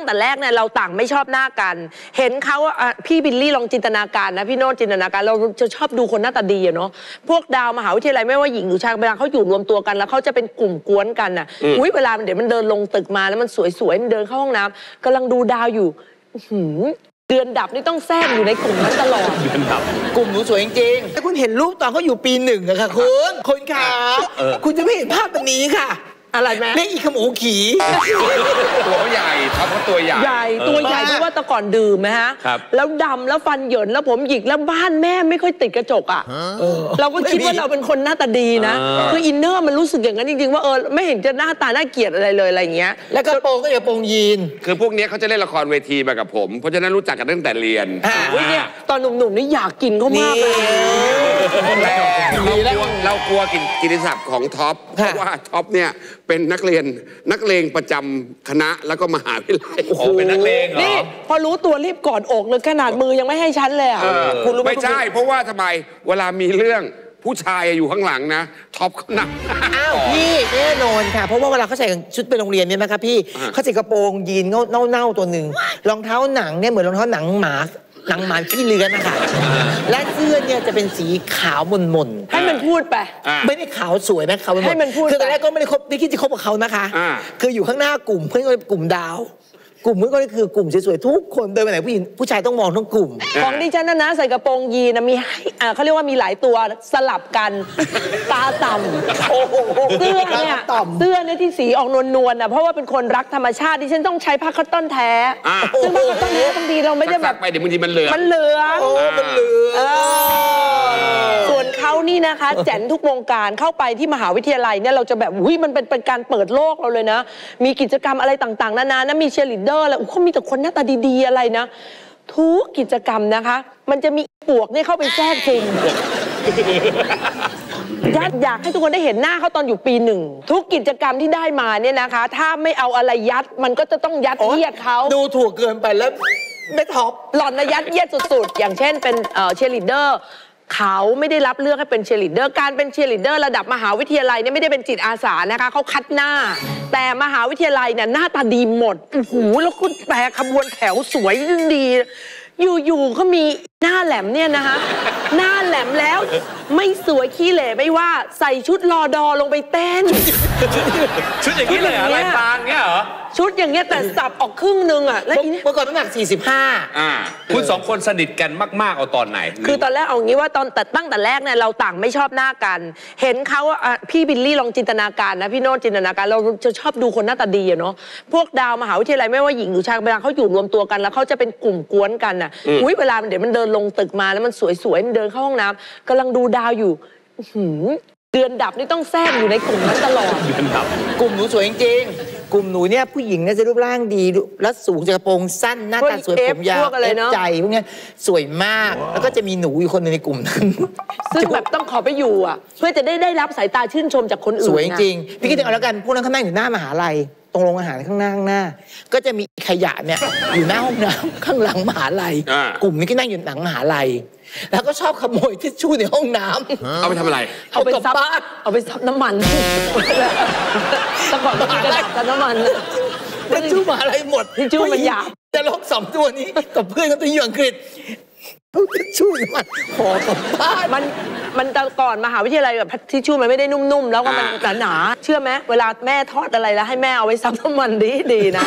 งแต่แรกเนี่ยเราต่างไม่ชอบหน้ากัน เห็นเขาอะพี่บิลลี่ลองจินตนาการนะพี่โน้ตจินตนาการเราจะชอบดูคนหน้าตาดีอะเนาะพวกดาวมหาวิทยาลัยไม่ว่าหญิงหรือชายเวลาเขาอยู่รวมตัวกัน แล้วเขาจะเป็นกลุ่มกวนกันอะอุ้ยเวลามันเดี๋ยวมันเดินลงตึกมาแล้วมันสวยๆมันเดินเข้าห้องน้ำกำลังดูดาวอยู่อื้อหือเดือนดับนี่ต้องแทรกอยู่ในกลุ่มนั้นตลอด กลุ่มหนูสวยจริงๆแต่คุณเห็นรูปตอนเขาอยู่ปีหนึ่งอะค่ะคุณคุณขาคุณจะไม่เห็นภาพแบบนี้ค่ะ อะไรแม่เรียกอีขโมขีตัวเขาใหญ่ท็อปเขาตัวใหญ่ ใหญ่ตัวใหญ่มากเพราะว่าแต่ก่อนดื่มนะฮะครับแล้วดำแล้วฟันเหยินแล้วผมหยิกแล้วบ้านแม่ไม่ค่อยติดกระจกอะเราก็คิดว่าเราเป็นคนหน้าตาดีนะอ่าคือ inner มันรู้สึกอย่างนั้นจริงๆว่าเออไม่เห็นจะหน้าตาน่าเกลียดอะไรเลยอะไรอย่างเงี้ย แล้วกระโปรงก็กระโปรงยีน คือพวกเนี้ยเขาจะเล่นละครเวทีมากับผม เพราะฉะนั้นรู้จักกันตั้งแต่เรียนอ่าอุ๊ยเนี่ยตอนหนุ่มๆนี่อยากกินเขามากเลย แต่เรากลัวเรากลัวกินกิติศัพท์ของท็อปเพค่ะราะว่าท็อปเนี่ยเป็นนักเรียนนักเลงประจำคณะแล้วก็มหาวิทยาลัย โอ้เป็นนักเลงเหรอ นี่พอรู้ตัวรีบกอดอกเลยขนาดมือยังไม่ให้ฉันเลยอะเออคุณรู้ไหมไม่ใช่ เพราะว่าทำไมเวลามีเรื่องผู้ชายอยู่ข้างหลังนะท็อปเขาหนัก อ้าวพี่แน่นอนค่ะ เพราะว่าเวลาเขาใส่ชุดไปโรงเรียนเนี่ยนะคะพี่อ่า เขาใส่กระโปรงยีนเน่าเน่าๆตัวหนึ่งรองเท้าหนังเนี่ยเหมือนรองเท้าหนังหมา หนังหมาขี้เลื้อนนะคะและเสื้อเนี่ยจะเป็นสีขาวมนมนๆให้มันพูดไปอ่าไม่ได้ขาวสวยนะขาวให้มันพูดคือตอนไปแรกก็ไม่ได้คบไม่คิดจะคบกับเขานะคะอ่าคืออยู่ข้างหน้ากลุ่มเพื่อนก็กลุ่มดาวกลุ่มเพื่อนก็คือกลุ่มสวยๆทุกคนเดินไปไหนผู้หญิงผู้ชายต้องมองทั้งกลุ่ม ของดิฉันนะนะใส่กระโปรงยีนนะมีให้ อ่าเขาเรียกว่ามีหลายตัวสลับกัน ตาต่ำโอ้โหเสื้อเนี่ยตาต่ำ เสื้อเนี่ยที่สีออกนวลๆนะเพราะว่าเป็นคนรักธรรมชาติดิฉันต้องใช้ผ้าคัตตอนแท้อ่า ซึ่งผ้าคัตตอนแท้บางทีเราไม่ได้แบบซักๆไปเดี๋ยวบางทีมันเหลืองมันเหลืองโอ้มันเหลือเออส่วนเขานี่นะคะ แจ๋นทุกวงการเข้าไปที่มหาวิทยาลัยเนี่ยเราจะแบบอุ้ยมันเป็นเป็นการเปิดโลกเราเลยนะ มีกิจกรรมอะไรต่างๆ นานานะมีเชียร์ลีดเดอร์อะไรอุ๊ยเขามีแต่คนหน้าตาดีๆอะไรนะ ทุกกิจกรรมนะคะ มันจะมีปวกเนี่ยเข้าไปแทรกซึมอยากอยากให้ทุกคนได้เห็นหน้าเขาตอนอยู่ปีหนึ่ง ทุกกิจกรรมที่ได้มาเนี่ยนะคะ ถ้าไม่เอาอะไรยัดมันก็จะต้องยัดเยียดเขาดูถูกเกินไปแล้วไม่ท็อปหล่อนนะยัดเยียดสุดๆ อย่างเช่นเป็นเชียร์ลีดเดอร์เขาไม่ได้รับเลือกให้เป็นเชียร์ลีดเดอร์ การเป็นเชียร์ลีดเดอร์ระดับมหาวิทยาลัยเนี่ยไม่ได้เป็นจิตอาสานะคะเขาคัดหน้า แต่มหาวิทยาลัยเนี่ยหน้าตาดีหมดโอ้โหแล้วคุณแปรขบวนแถวสวยดี อยู่ๆก็มีหน้าแหลมเนี่ยนะคะ หน้าแหลมแล้ว ไม่สวยขี้เหร่ไม่ว่าใส่ชุดรอดอลงไปเต้น ชุดอย่างนี้เลยเหรอชุดอย่างเงี้ลายยพรางเงี้ยเหรอ ชุดอย่างเงี้ยแต่สับออกครึ่งนึงอะแล้วอีนี่เมื่อก่อนน้ำหนัก 45 อ่า คุณสองคนสนิทกันมาก ๆ เอาตอนไหน คือตอนแรกเอางี้ว่าตอนแต่ตั้งแต่แรกเนี่ยเราต่างไม่ชอบหน้ากัน เห็นเขาอะพี่บิลลี่ลองจินตนาการนะพี่โน้ตจินตนาการเราจะชอบดูคนหน้าตาดีอะเนาะพวกดาวมหาวิทยาลัยไม่ว่าหญิงหรือชายเวลาเขาอยู่รวมตัวกันแล้วเขาจะเป็นกลุ่มกวนกันอะอุ้ยเวลามันเดี๋ยวมันเดินลงตึกมาแล้วมันสวยๆมันเดินเข้าห้องน้ำกำลังดูดาวอยู่อื้อหือเดือนดับนี่ต้องแทรกอยู่ในกลุ่มนั้นตลอดกลุ่มหนูสวยจริงๆ กลุ่มหนูเนี่ยผู้หญิงเนี่ยจะรูปร่างดีและสูงจะกระโปรงสั้นหน้าตาสวยพวกผมยาวพวกอะไรเนอะใจพวกเนี้ยสวยมากแล้วก็จะมีหนูอยู่คนหนึงในกลุ่มนั้น ซึ่งแบบต้องขอไปอยู่อะ เพื่อจะได้ได้รับสายตาชื่นชมจากคนอื่นสวยจนะริงๆพี่คิดถึงเอาแล้วกันพวกนั้นเขานั่งอยู่หน้ามหาลัยตรงโรงอาหารข้างหน้าข้างหน้า ก็จะมี ขยะเนี่ยอยู่หน้าห้องน้ำข้างหลังมหาลัย อ่า กลุ่มนี้ก็นั่งอยู่หลังมหาลัย แล้วก็ชอบขโมยทิชชู่ในห้องน้ำเอาไปทำอะไร เอาไปเอากลับซับบ้าน เอาไปซับน้ำมันแต่ก่อนมันมีกระดาษซับน้ำมันทิชชู่มหาลัยหมดทิชชู่มันหยาบ จะลบสองตัวนี้กับเพื่อนเขาตัวอยู่อังกฤษเอาทิชชู่มันห่อกลับบ้าน มันมันแต่ก่อนมหาวิทยาลัยแบบทิชชู่มันไม่ได้นุ่มๆ แล้วก็มันอ่าหนาๆเชื่อไหมเวลาแม่ทอดอะไรแล้วให้แม่เอาไว้ซับน้ำมันดีดีๆนะ